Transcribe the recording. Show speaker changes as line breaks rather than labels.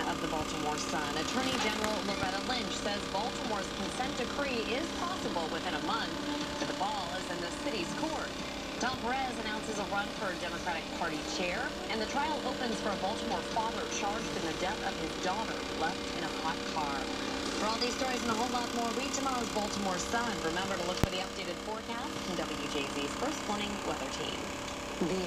of the Baltimore Sun. Attorney General Loretta Lynch says Baltimore's consent decree is possible within a month, but the ball is in the city's court. Tom Perez announces a run for Democratic Party chair, and the trial opens for a Baltimore father charged in the death of his daughter left in a hot car. For all these stories and a whole lot more, read tomorrow's Baltimore Sun. Remember to look for the updated forecast from WJZ's First Morning Weather Team. The